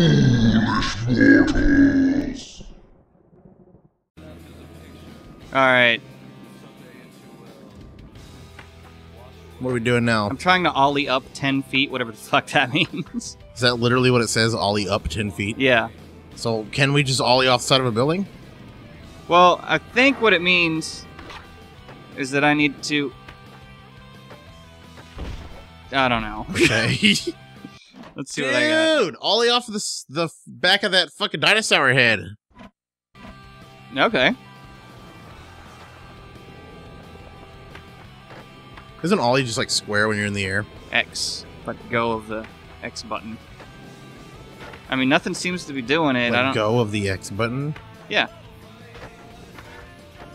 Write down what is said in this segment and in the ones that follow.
All right, What are we doing now? I'm trying to ollie up ten feet, whatever the fuck that means. Is that literally what it says? Ollie up 10 feet? yeah. So can we just ollie off the side of a building? Well, I think what it means is that I need to. I don't know. Okay. Let's see what I got. Dude, ollie off the, the back of that fucking dinosaur head. Okay. Isn't ollie just like square when you're in the air? X. Let go of the X button. I mean, nothing seems to be doing it. I Let don't. go of the X button. Yeah.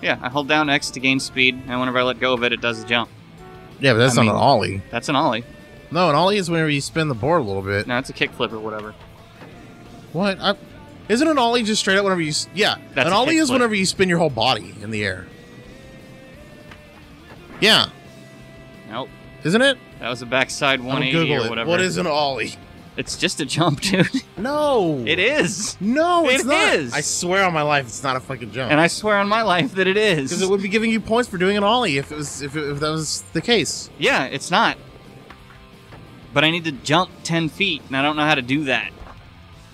Yeah, I hold down X to gain speed, and whenever I let go of it, it does a jump. Yeah, but that's I not mean- an ollie. That's an ollie. No, an ollie is whenever you spin the board a little bit. No, it's a kickflip or whatever. What? I, isn't an ollie just straight up whenever you? Yeah, That's an ollie is whenever you spin your whole body in the air. Yeah, Nope. isn't it? That was a backside I'm 180 Google or it. whatever. What is an ollie? It's just a jump, dude. No, it is. No, it's It not. is. I swear on my life, it's not a fucking jump. And I swear on my life that it is. because it would be giving you points for doing an ollie if it was if, it, if that was the case. Yeah, it's not. But I need to jump 10 feet, and I don't know how to do that.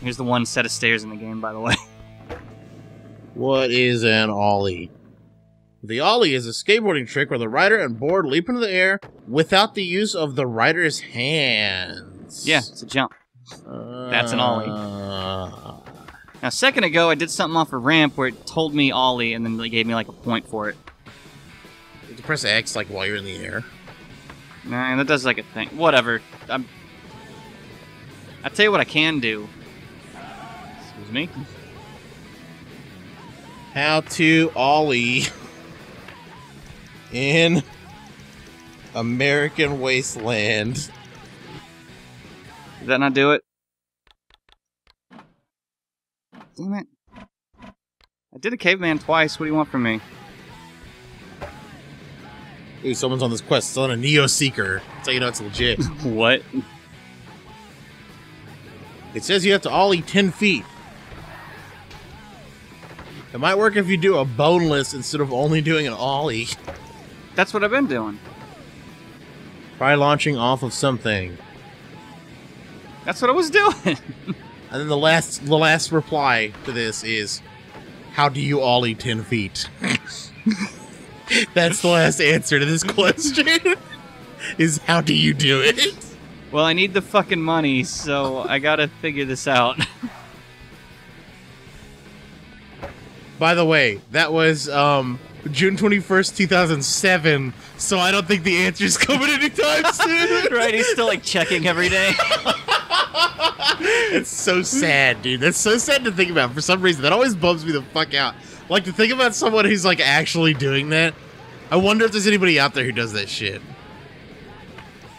Here's the one set of stairs in the game, by the way. What is an ollie? The ollie is a skateboarding trick where the rider and board leap into the air without the use of the rider's hands. Yeah, it's a jump. That's an ollie. Uh, Now, a second ago, I did something off a ramp where it told me Ollie, and then they gave me like a point for it. you have to press X like while you're in the air. Nah, that does like a thing. Whatever. I'm. I tell you what I can do. Excuse me. How to ollie in American Wasteland. Did that not do it? Damn it. I did a caveman twice. What do you want from me? Ooh, someone's on this quest. It's on a Neoseeker. That's how you know it's legit. What? It says you have to ollie 10 feet. It might work if you do a boneless instead of only doing an ollie. That's what I've been doing. Try launching off of something. That's what I was doing. And then the last the last reply to this is how do you ollie 10 feet? That's the last answer to this question. is how do you do it? well, I need the fucking money, so I gotta figure this out. By the way, that was um June 21st, 2007, so I don't think the answer's coming anytime soon. right? He's still like checking every day. It's so sad, dude. That's so sad to think about. For some reason, that always bums me the fuck out. Like to think about someone who's like actually doing that. I wonder if there's anybody out there who does that shit.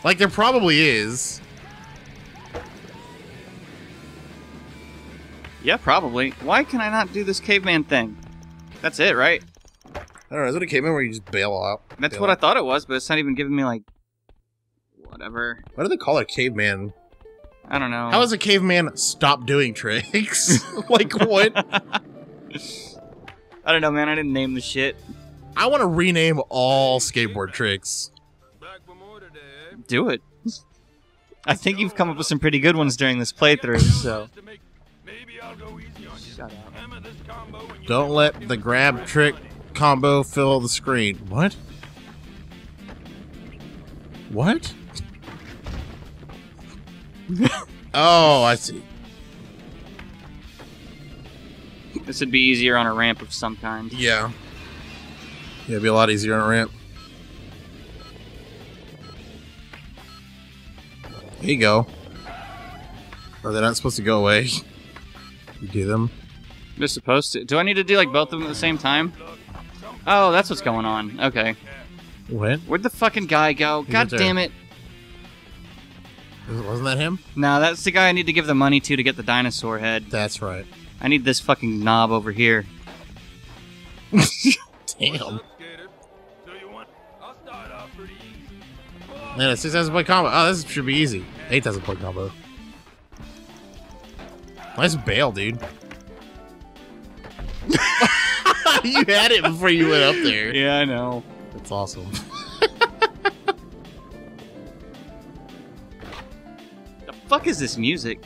Like there probably is. yeah, probably. Why can I not do this caveman thing? That's it, right? I don't know. Is it a caveman where you just bail out? That's bail what I thought it was, but it's not even giving me like whatever. Why do they call it a caveman? I don't know. How does a caveman stop doing tricks? like what? I don't know, man. I didn't name the shit. I want to rename all skateboard tricks. Do it. I think you've come up with some pretty good ones during this playthrough, so. Shut up. Don't let the grab trick combo fill the screen. What? What? oh, I see. This would be easier on a ramp of some kind. Yeah. Yeah, it'd be a lot easier on a ramp. There you go. Are they not supposed to go away? You do them? They're supposed to. Do I need to do like both of them at the same time? Oh, that's what's going on. Okay. What? Where'd the fucking guy go? He's God damn it. Wasn't that him? No, that's the guy I need to give the money to to get the dinosaur head. That's right. I need this fucking knob over here. Damn. Man, a 6,000 point combo. Oh, this should be easy. 8,000 point combo. Nice bail, dude. you had it before you went up there. Yeah, I know. That's awesome. The fuck is this music?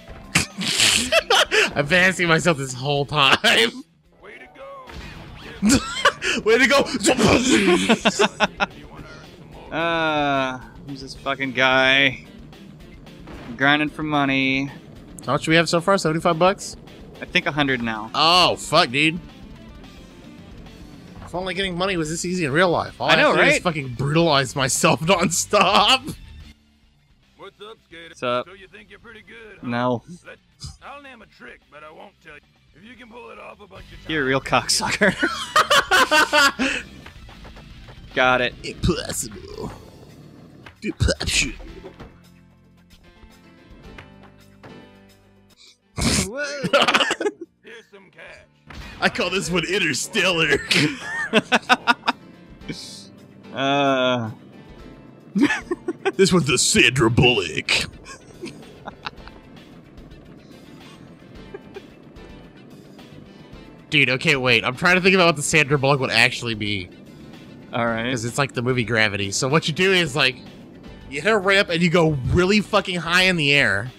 I've been asking myself this whole time. Way to go! Way to go! Uh, who's this fucking guy? Grinding for money. How much do we have so far? 75 bucks? I think a hundred now. Oh, fuck, dude. If only getting money was this easy in real life. All I know, to do is right? fucking brutalize myself nonstop. What's up, Skater? What's up? So you think you're pretty good? huh? No, Let, I'll name a trick, but I won't tell you. If you can pull it off a bunch of times, you're a real cocksucker. Got it. Impossible. Deception. here's some cash. I call this one interstellar. Uh, this one's the Sandra Bullock. Dude, okay, wait. I'm trying to think about what the Sandra Bullock would actually be. all right. Because it's like the movie Gravity. So what you do is like you hit a ramp and you go really fucking high in the air.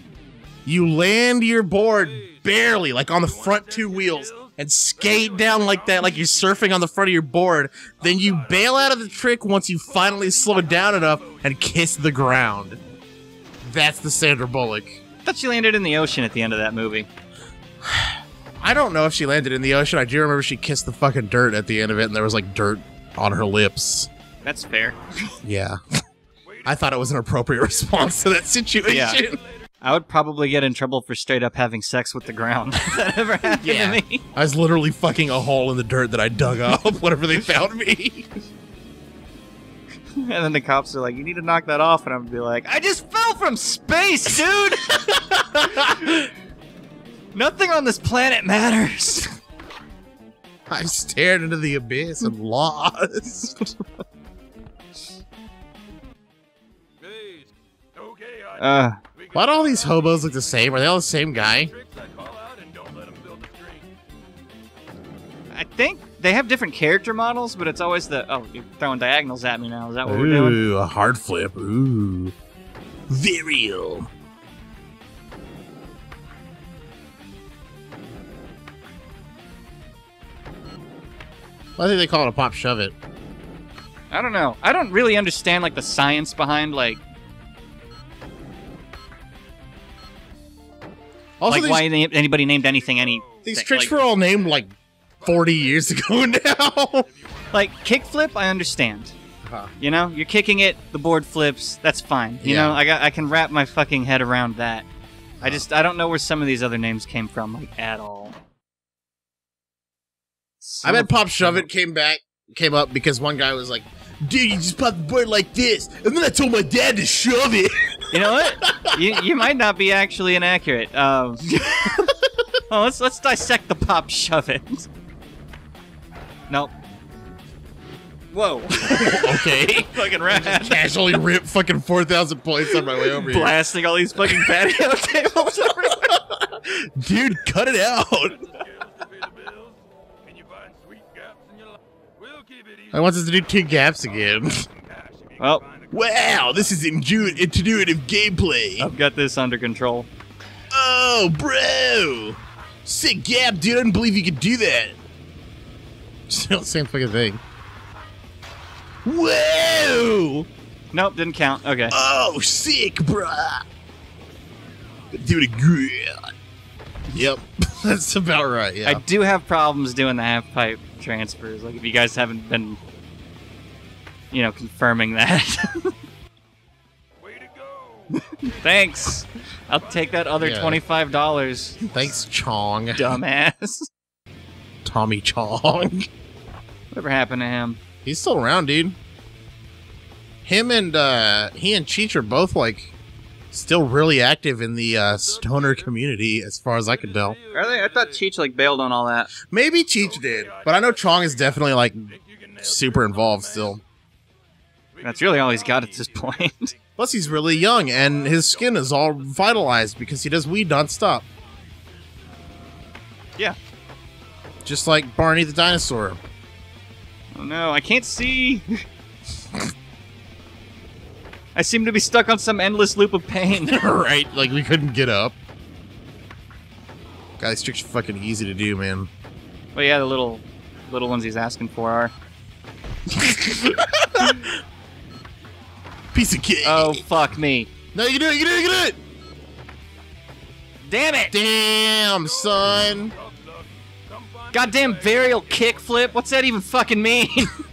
You land your board barely, like on the front two wheels, and skate down like that, like you're surfing on the front of your board. Then you bail out of the trick once you finally slow it down enough and kiss the ground. That's the Sandra Bullock. I thought she landed in the ocean at the end of that movie. I don't know if she landed in the ocean. I do remember she kissed the fucking dirt at the end of it, and there was like dirt on her lips. That's fair. Yeah. I thought it was an appropriate response to that situation. Yeah. I would probably get in trouble for straight up having sex with the ground. if that ever happened Yeah. to me. I was literally fucking a hole in the dirt that I dug up whenever they found me. And then the cops are like, "You need to knock that off," and I'm gonna be like, "I just fell from space, dude. Nothing on this planet matters." I stared into the abyss and lost. Hey, Uh, Why do all these hobos look the same? Are they all the same guy? I think they have different character models, but it's always the oh, you're throwing diagonals at me now. Is that what we're doing? Ooh, a hard flip. Ooh. Varial. I think they call it a pop shove it. I don't know. I don't really understand like the science behind like Also, like these, why anybody named anything any these thing, tricks like, were all named like 40 years ago now. like kickflip. I understand. Uh-huh. You know, you're kicking it, the board flips. That's fine. You Yeah. know, I got I can wrap my fucking head around that. I Uh. just I don't know where some of these other names came from like at all. I bet Pop Shove It came back, came up because one guy was like, dude, you just pop the board like this. And then I told my dad to shove it. You know what? you, you might not be actually inaccurate. Um, oh, let's let's dissect the pop shove it. Nope. Whoa! okay. fucking rad. Casually rip fucking 4,000 points on my way over here. Blasting all these fucking patio tables everywhere. Dude, cut it out. Skills to pay the bills, and you find sweet gaps in your life. We'll keep it easy. I want us to do two gaps again. Some cash if you can Well. Wow, this is intuitive gameplay. I've got this under control. Oh, bro. Sick gap, dude. I didn't believe you could do that. Still the same fucking thing. Whoa! Nope, didn't count. Okay. Oh, sick, bruh. Do it again. Yep, that's about right. Yeah. I do have problems doing the half pipe transfers. Like if you guys haven't been, you know, confirming that. way to go. Thanks. I'll take that other Yeah. twenty-five dollars, Thanks, Chong. dumbass. Tommy Chong. Whatever happened to him? He's still around, dude. Him and uh he and Cheech are both like still really active in the uh stoner community as far as I can tell. Are they? I thought Cheech like bailed on all that. Maybe Cheech did, but I know Chong is definitely like Think you can nail super involved still. That's really all he's got at this point. Plus he's really young and his skin is all vitalized because he does weed nonstop. Yeah. Just like Barney the dinosaur. Oh no, I can't see. I seem to be stuck on some endless loop of pain. right? Like we couldn't get up. God, these tricks are fucking easy to do, man. But yeah, the little little ones he's asking for are. Piece of cake. Oh fuck me. no, you can do it. You can do it. You can do it. Damn it! Damn, son. Goddamn varial kickflip. What's that even fucking mean?